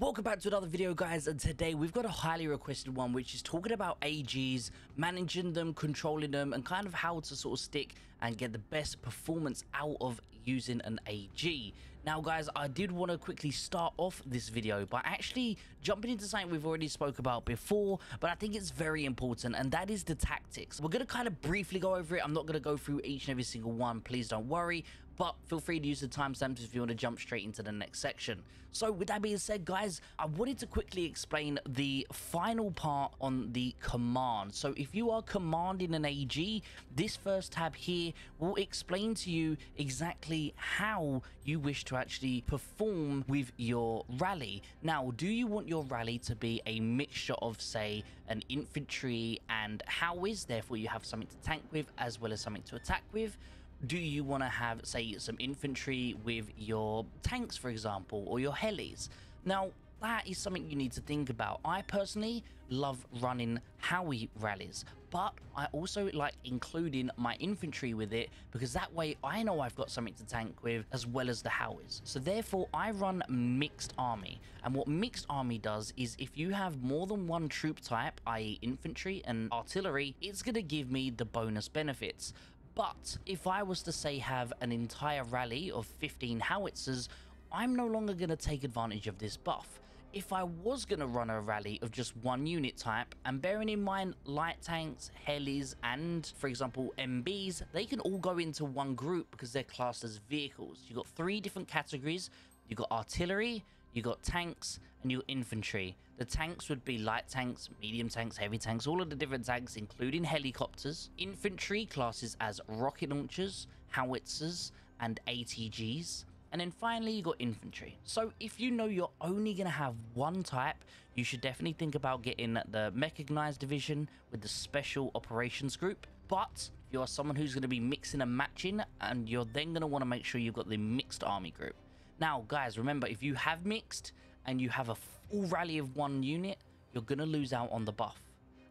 Welcome back to another video guys and today we've got a highly requested one which is talking about AGs, managing them, controlling them and kind of how to sort of stick and get the best performance out of using an AG. Now guys I did want to quickly start off this video by actually jumping into something we've already spoke about before but I think it's very important and that is the tactics. We're going to kind of briefly go over it. I'm not going to go through each and every single one please don't worry but feel free to use the timestamps if you want to jump straight into the next section. So with that being said, guys, I wanted to quickly explain the final part on the command. So if you are commanding an AG, this first tab here will explain to you exactly how you wish to actually perform with your rally. Now, do you want your rally to be a mixture of, say, an infantry and Howies, therefore you have something to tank with as well as something to attack with? Do you want to have, say, some infantry with your tanks, for example, or your helis? Now, that is something you need to think about. I personally love running Howie rallies, but I also like including my infantry with it because that way I know I've got something to tank with as well as the Howies. So therefore I run mixed army. And what mixed army does is if you have more than one troop type, i.e. infantry and artillery, it's going to give me the bonus benefits. But if I was to say have an entire rally of 15 howitzers, I'm no longer going to take advantage of this buff. If I was going to run a rally of just one unit type, and bearing in mind light tanks, helis, and for example MBs, they can all go into one group because they're classed as vehicles. You've got three different categories. You've got artillery, you got tanks and your infantry. The tanks would be light tanks, medium tanks, heavy tanks, all of the different tanks, including helicopters. Infantry classes as rocket launchers, howitzers, and ATGs. And then finally, you got infantry. So if you know you're only going to have one type, you should definitely think about getting the mechanized division with the special operations group. But if you are someone who's going to be mixing and matching, and you're then going to want to make sure you've got the mixed army group. Now, guys, remember, if you have mixed and you have a full rally of one unit, you're going to lose out on the buff.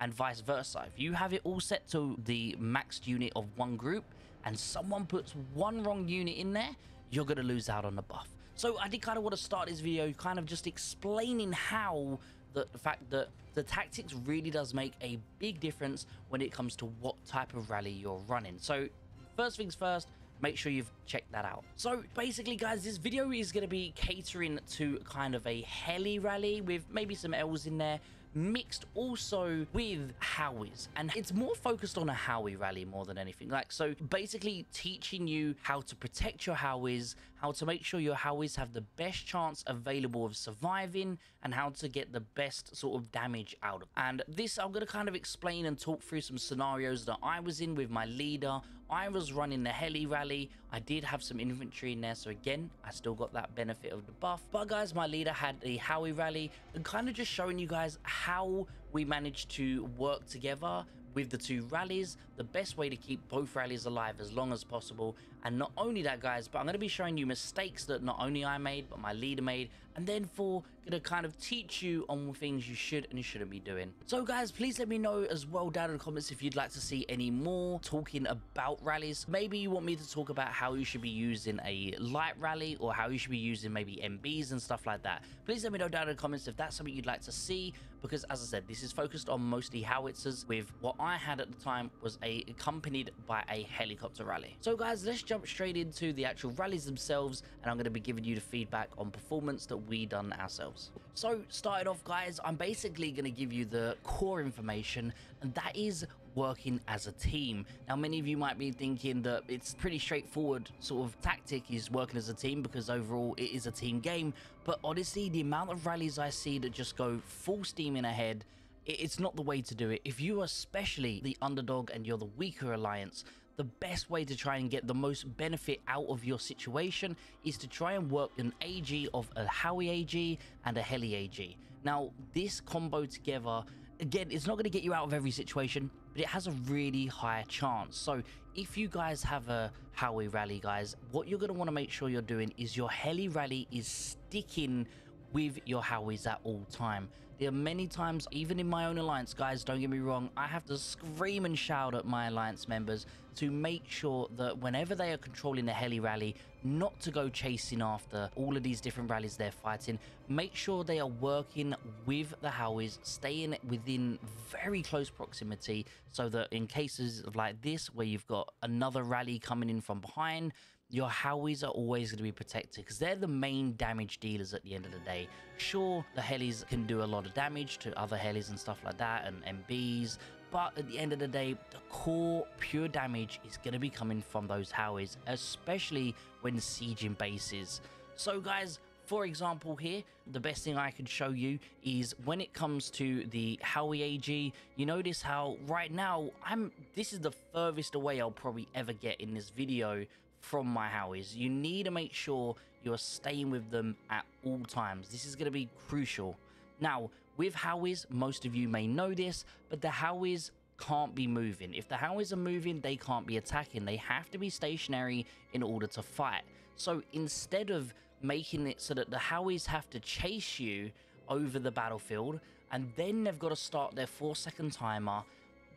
And vice versa. If you have it all set to the maxed unit of one group and someone puts one wrong unit in there, you're going to lose out on the buff. So I did kind of want to start this video kind of just explaining how the, the, fact that the tactics really does make a big difference when it comes to what type of rally you're running. So first things first, make sure you've checked that out. So basically, guys, this video is going to be catering to kind of a heli rally with maybe some L's in there, mixed also with Howies. And it's more focused on a Howie rally more than anything. Like, so basically teaching you how to protect your Howies, how to make sure your Howies have the best chance available of surviving, and how to get the best sort of damage out of. And this, I'm going to kind of explain and talk through some scenarios that I was in with my leader. I was running the heli rally. I did have some infantry in there. So again, I still got that benefit of the buff. But guys, my leader had the Howie rally and kind of just showing you guys how we managed to work together with the two rallies the best way to keep both rallies alive as long as possible. And not only that guys but i'm going to be showing you mistakes that not only i made but my leader made and then for going to kind of teach you on things you should and shouldn't be doing. So guys please let me know as well down in the comments if you'd like to see any more talking about rallies. Maybe you want me to talk about how you should be using a light rally or how you should be using maybe mbs and stuff like that. Please let me know down in the comments if that's something you'd like to see because as i said this is focused on mostly howitzers with what I had at the time was a accompanied by a helicopter rally. So guys, let's jump straight into the actual rallies themselves and I'm going to be giving you the feedback on performance that we done ourselves. So started off guys, I'm basically going to give you the core information and that is working as a team. Now, many of you might be thinking that it's pretty straightforward sort of tactic is working as a team because overall it is a team game. But honestly, the amount of rallies I see that just go full steam in ahead it's not the way to do it. If you are especially the underdog and you're the weaker alliance, the best way to try and get the most benefit out of your situation is to try and work an AG of a Howie AG and a Heli AG. Now, this combo together, again, it's not going to get you out of every situation, but it has a really high chance. So if you guys have a Howie rally, guys, what you're going to want to make sure you're doing is your Heli rally is sticking with your Howies at all time. There are many times, even in my own alliance, guys, don't get me wrong, I have to scream and shout at my alliance members to make sure that whenever they are controlling the heli rally, not to go chasing after all of these different rallies they're fighting. Make sure they are working with the Howies, staying within very close proximity so that in cases of like this, where you've got another rally coming in from behind, your Howies are always going to be protected because they're the main damage dealers at the end of the day. Sure, the helis can do a lot of damage to other helis and stuff like that and MBs, but at the end of the day, the core pure damage is going to be coming from those Howies, especially when sieging bases. So guys, for example here, the best thing I can show you is when it comes to the Howie AG, you notice how right now, I'm this is the furthest away I'll probably ever get in this video from my Howies. You need to make sure you're staying with them at all times. This is going to be crucial. Now, with Howies, most of you may know this, but the Howies can't be moving. If the Howies are moving, they can't be attacking. They have to be stationary in order to fight. So instead of making it so that the Howies have to chase you over the battlefield, and then they've got to start their four second timer,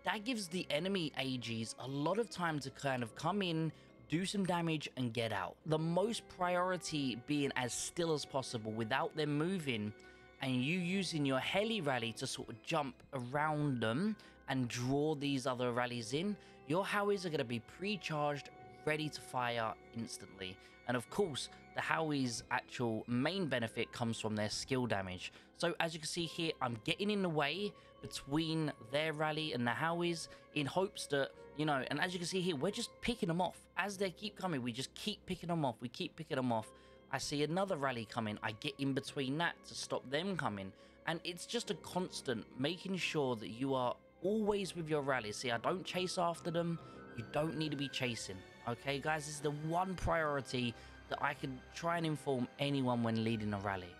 that gives the enemy AGs a lot of time to kind of come in, do some damage and get out. The most priority being as still as possible without them moving and you using your heli rally to sort of jump around them and draw these other rallies in, your Howies are going to be pre-charged, ready to fire instantly. And of course, the Howie's actual main benefit comes from their skill damage. So as you can see here, I'm getting in the way between their rally and the Howies in hopes that, you know, and as you can see here, we're just picking them off. As they keep coming, we just keep picking them off. We keep picking them off. I see another rally coming. I get in between that to stop them coming. And it's just a constant making sure that you are always with your rallies. See, I don't chase after them. You don't need to be chasing. Okay, guys, this is the one priority that I can try and inform anyone when leading a rally.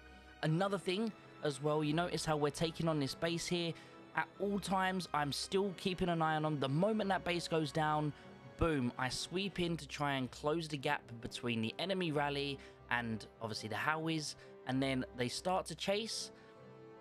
Another thing as well, you notice how we're taking on this base here. At all times, I'm still keeping an eye on them. The moment that base goes down, boom, I sweep in to try and close the gap between the enemy rally and obviously the Howies. And then they start to chase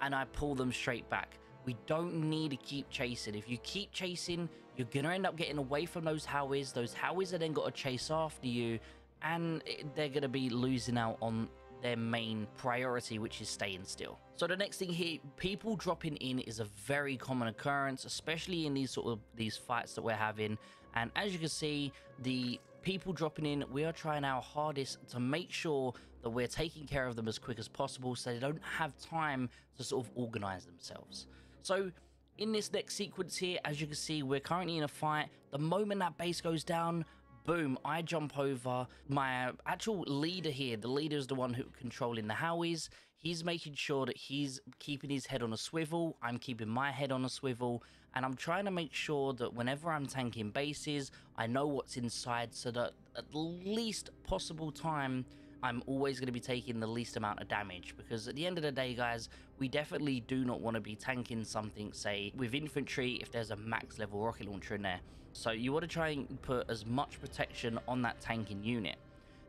and I pull them straight back. We don't need to keep chasing. If you keep chasing, you're going to end up getting away from those Howies. Those Howies are then got to chase after you and they're going to be losing out on their main priority, which is staying still. So the next thing here, people dropping in is a very common occurrence, especially in these sort of these fights that we're having. And as you can see, the people dropping in, we are trying our hardest to make sure that we're taking care of them as quick as possible so they don't have time to sort of organize themselves. So in this next sequence here, as you can see, we're currently in a fight. The moment that base goes down, boom, I jump over. My actual leader here, the leader is the one who controlling the Howies. He's making sure that he's keeping his head on a swivel. I'm keeping my head on a swivel. And I'm trying to make sure that whenever I'm tanking bases, I know what's inside so that at the least possible time, I'm always going to be taking the least amount of damage because at the end of the day, guys, we definitely do not want to be tanking something, say, with infantry if there's a max level rocket launcher in there. So you want to try and put as much protection on that tanking unit.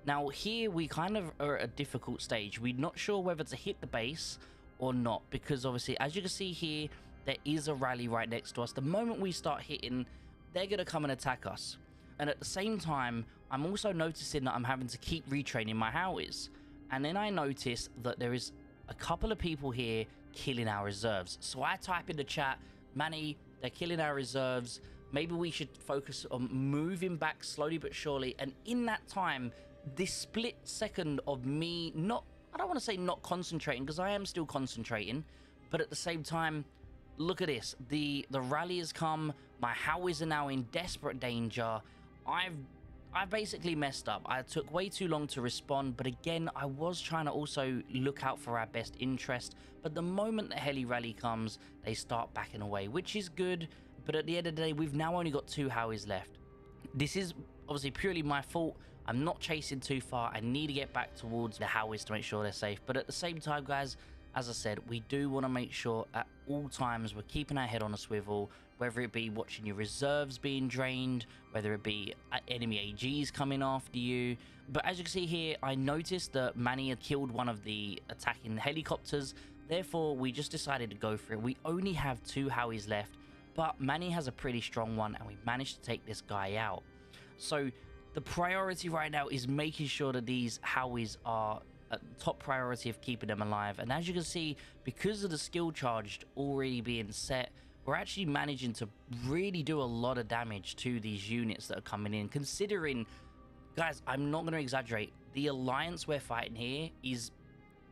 Now here we kind of are at a difficult stage. We're not sure whether to hit the base or not because obviously as you can see here there is a rally right next to us. The moment we start hitting they're going to come and attack us. And at the same time I'm also noticing that I'm having to keep retraining my Howies. And then I notice that there is a couple of people here killing our reserves. So I type in the chat, Manny, they're killing our reserves maybe we should focus on moving back slowly but surely. And in that time, this split second of me not, I don't want to say not concentrating because I am still concentrating, but at the same time, look at this. The the rally has come. My Howies are now in desperate danger. I've I basically messed up. I took way too long to respond, but again, I was trying to also look out for our best interest. But the moment the heli rally comes, they start backing away, which is good. But at the end of the day, we've now only got two Howies left. This is obviously purely my fault. I'm not chasing too far. I need to get back towards the Howies to make sure they're safe. But at the same time, guys, as I said, we do want to make sure at all times we're keeping our head on a swivel, whether it be watching your reserves being drained, whether it be uh, enemy AGs coming after you. But as you can see here, I noticed that Manny had killed one of the attacking helicopters. Therefore, we just decided to go for it. We only have two Howies left, but Manny has a pretty strong one, and we managed to take this guy out. So the priority right now is making sure that these Howies are top priority of keeping them alive. And as you can see, because of the skill charged already being set, we're actually managing to really do a lot of damage to these units that are coming in. Considering, guys, I'm not going to exaggerate, the alliance we're fighting here is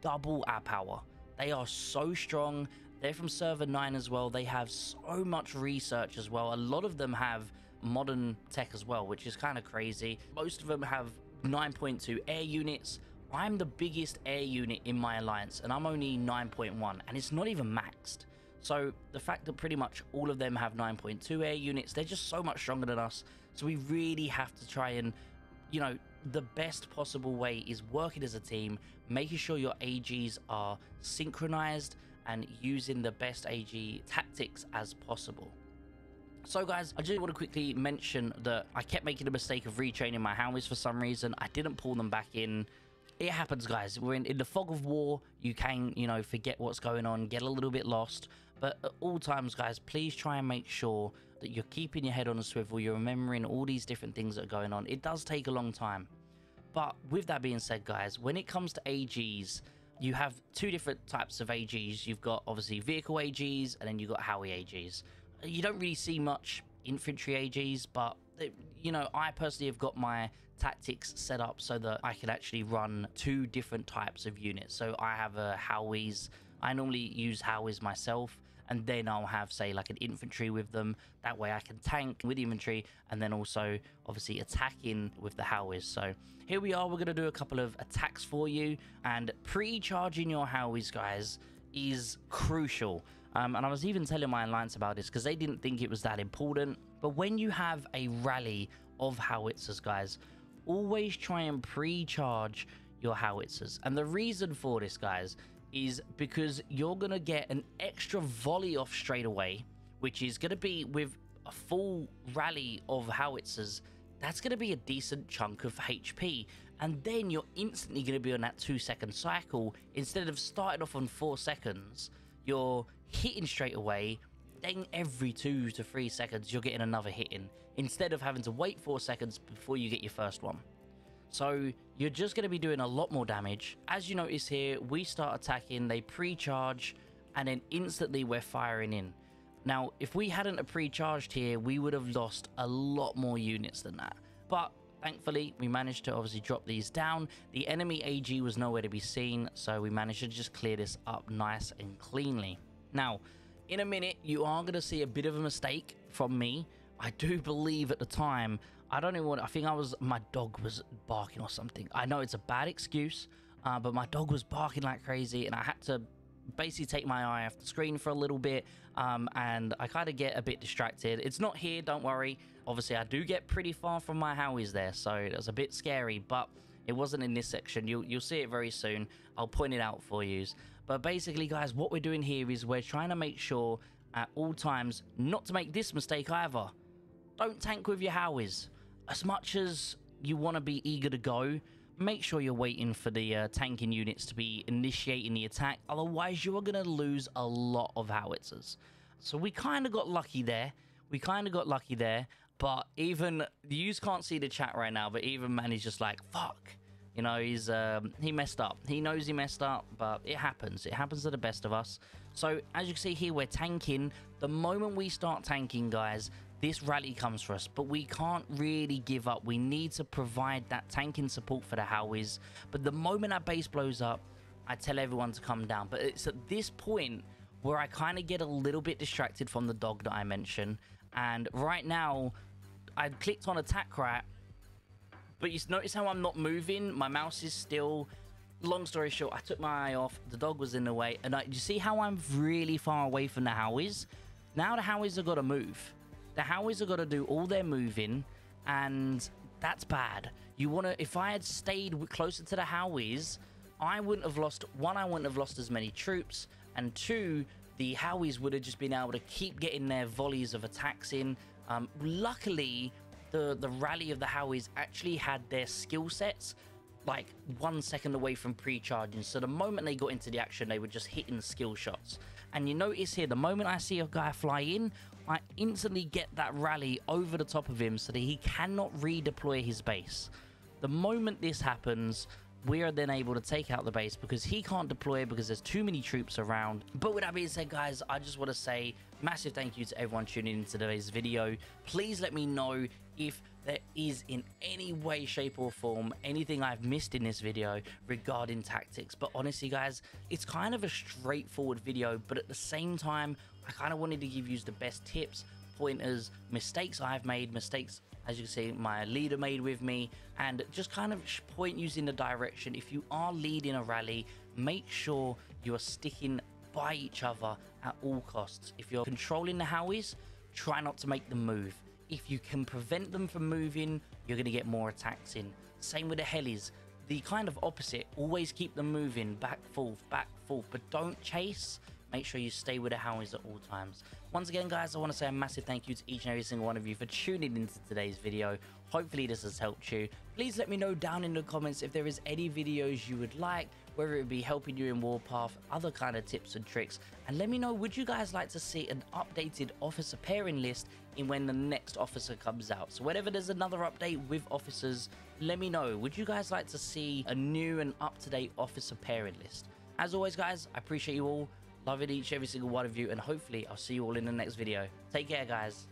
double our power. They are so strong. They're from server 9 as well. They have so much research as well. A lot of them have modern tech as well, which is kind of crazy. Most of them have 9.2 air units, I'm the biggest air unit in my alliance and I'm only 9.1 and it's not even maxed. So the fact that pretty much all of them have 9.2 air units, they're just so much stronger than us. So we really have to try and, you know, the best possible way is working as a team, making sure your AGs are synchronized and using the best AG tactics as possible. So guys, I just want to quickly mention that I kept making a mistake of retraining my Howies for some reason. I didn't pull them back in it happens, guys. We're in, in the fog of war. You can, you know, forget what's going on, get a little bit lost. But at all times, guys, please try and make sure that you're keeping your head on a swivel. You're remembering all these different things that are going on. It does take a long time. But with that being said, guys, when it comes to AGs, you have two different types of AGs. You've got obviously vehicle AGs and then you've got Howie AGs. You don't really see much infantry AGs, but eh, you know, I personally have got my tactics set up so that I can actually run two different types of units. So I have a Howies. I normally use Howies myself and then I'll have say like an infantry with them. That way I can tank with infantry and then also obviously attacking with the Howies. So here we are. We're going to do a couple of attacks for you and pre-charging your Howies guys is crucial. Um, and I was even telling my alliance about this because they didn't think it was that important. But when you have a rally of howitzers guys always try and pre-charge your howitzers. And the reason for this, guys, is because you're going to get an extra volley off straight away, which is going to be with a full rally of howitzers. That's going to be a decent chunk of HP. And then you're instantly going to be on that two second cycle. Instead of starting off on four seconds, you're hitting straight away. Every two to three seconds, you're getting another hit in instead of having to wait four seconds before you get your first one. So you're just going to be doing a lot more damage. As you notice here, we start attacking, they pre-charge, and then instantly we're firing in. Now, if we hadn't pre-charged here, we would have lost a lot more units than that. But thankfully, we managed to obviously drop these down. The enemy AG was nowhere to be seen, so we managed to just clear this up nice and cleanly. Now, in a minute, you are going to see a bit of a mistake from me I do believe at the time, I don't know what, I think I was, my dog was barking or something. I know it's a bad excuse, uh, but my dog was barking like crazy and I had to basically take my eye off the screen for a little bit um, and I kind of get a bit distracted. It's not here, don't worry. Obviously, I do get pretty far from my Howies there, so it was a bit scary, but it wasn't in this section. You'll, you'll see it very soon. I'll point it out for you. But basically, guys, what we're doing here is we're trying to make sure at all times not to make this mistake either don't tank with your Howies. As much as you want to be eager to go, make sure you're waiting for the uh, tanking units to be initiating the attack. Otherwise, you are going to lose a lot of howitzers. So we kind of got lucky there. We kind of got lucky there. But even, you can't see the chat right now, but even man is just like, fuck. You know, he's um, he messed up. He knows he messed up, but it happens. It happens to the best of us. So as you can see here, we're tanking. The moment we start tanking, guys, this rally comes for us, but we can't really give up. We need to provide that tanking support for the Howies. But the moment our base blows up, I tell everyone to come down. But it's at this point where I kind of get a little bit distracted from the dog that I mentioned. And right now, I clicked on attack rat, but you notice how I'm not moving? My mouse is still... Long story short, I took my eye off, the dog was in the way, and I, you see how I'm really far away from the Howies? Now the Howies have got to move. The Howies are going to do all their moving, and that's bad. You want to, if I had stayed closer to the Howies, I wouldn't have lost one. I wouldn't have lost as many troops, and two, the Howies would have just been able to keep getting their volleys of attacks in. Um, luckily, the the rally of the Howies actually had their skill sets like one second away from pre-charging. So the moment they got into the action, they were just hitting skill shots. And you notice here, the moment I see a guy fly in, I instantly get that rally over the top of him so that he cannot redeploy his base. The moment this happens, we are then able to take out the base because he can't deploy because there's too many troops around. But with that being said, guys, I just want to say massive thank you to everyone tuning into today's video. Please let me know if there is in any way shape or form anything i've missed in this video regarding tactics but honestly guys it's kind of a straightforward video but at the same time i kind of wanted to give you the best tips pointers mistakes i've made mistakes as you can see my leader made with me and just kind of point you in the direction if you are leading a rally make sure you are sticking by each other at all costs if you're controlling the howies try not to make them move if you can prevent them from moving, you're going to get more attacks in. Same with the helis. The kind of opposite, always keep them moving, back, forth, back, forth, but don't chase. Make sure you stay with the howies at all times. Once again, guys, I want to say a massive thank you to each and every single one of you for tuning into today's video. Hopefully this has helped you. Please let me know down in the comments if there is any videos you would like, whether it be helping you in Warpath, other kind of tips and tricks. And let me know, would you guys like to see an updated officer pairing list in when the next officer comes out? So whenever there's another update with officers, let me know. Would you guys like to see a new and up-to-date officer pairing list? As always, guys, I appreciate you all. Loving each every single one of you, and hopefully I'll see you all in the next video. Take care, guys.